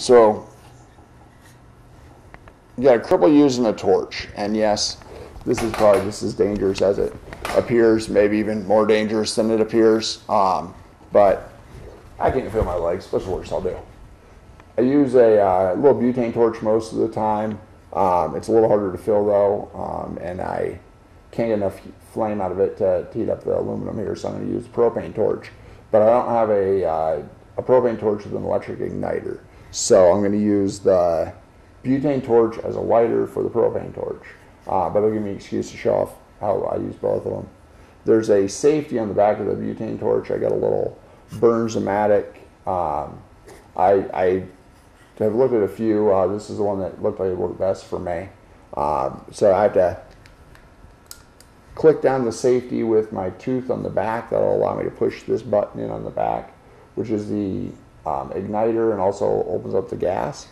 So you got a cripple using a torch, and yes, this is probably just as dangerous as it appears, maybe even more dangerous than it appears. Um, but I can't feel my legs. What's the worst I'll do? I use a uh, little butane torch most of the time. Um, it's a little harder to fill though, um, and I can't get enough flame out of it to, heat up the aluminum here, so I'm going to use a propane torch. But I don't have a, uh, a propane torch with an electric igniter, so I'm going to use the butane torch as a lighter for the propane torch. Uh, but it'll give me an excuse to show off how I use both of them. There's a safety on the back of the butane torch. I got a little Bernzomatic. Um, I, I have looked at a few. Uh, this is the one that looked like it worked best for me. Um, so I have to click down the safety with my tooth on the back. That'll allow me to push this button in on the back, which is the um, igniter and also opens up the gas.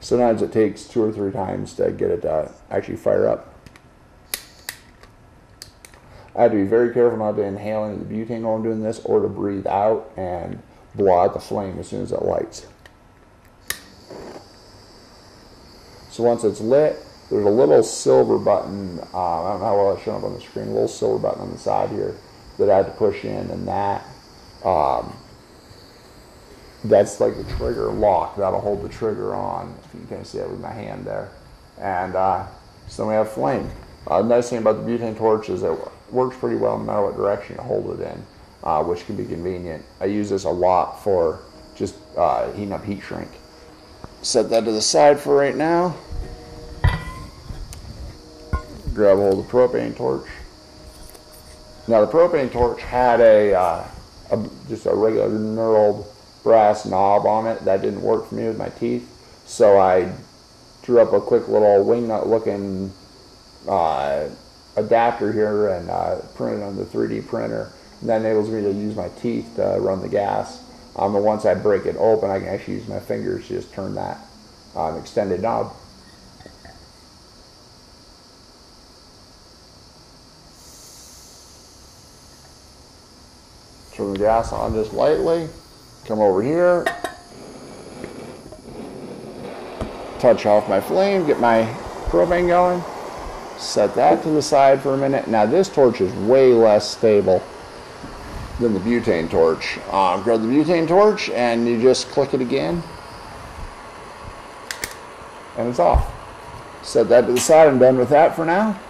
Sometimes it takes two or three times to get it to actually fire up. I have to be very careful not to inhale into the butane while I'm doing this or to breathe out and blow out the flame as soon as it lights. So once it's lit, there's a little silver button, uh, I don't know how well it's showing up on the screen, a little silver button on the side here that I had to push in and that um, that's like the trigger lock. That'll hold the trigger on. If you can see it with my hand there. And uh, so we have flame. Uh, nice thing about the butane torch is it works pretty well no matter what direction you hold it in, uh, which can be convenient. I use this a lot for just uh, heating up heat shrink. Set that to the side for right now. Grab hold of the propane torch. Now the propane torch had a, uh, a just a regular knurled brass knob on it. That didn't work for me with my teeth. So I drew up a quick little wingnut looking uh, adapter here and uh, printed on the 3D printer. And that enables me to use my teeth to run the gas. Um, and once I break it open, I can actually use my fingers to just turn that um, extended knob. Turn the gas on just lightly. Come over here. Touch off my flame, get my propane going. Set that to the side for a minute. Now this torch is way less stable than the butane torch. Um, grab the butane torch and you just click it again. And it's off. Set that to the side. I'm done with that for now.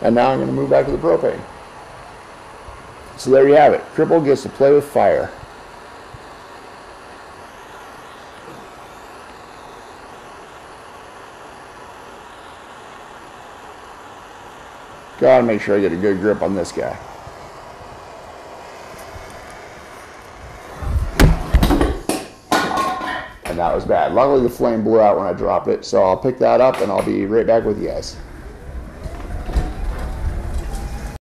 And now I'm going to move back to the propane. So there you have it. Cripple gets to play with fire. Gotta make sure I get a good grip on this guy. And that was bad. Luckily the flame blew out when I dropped it, so I'll pick that up and I'll be right back with you guys.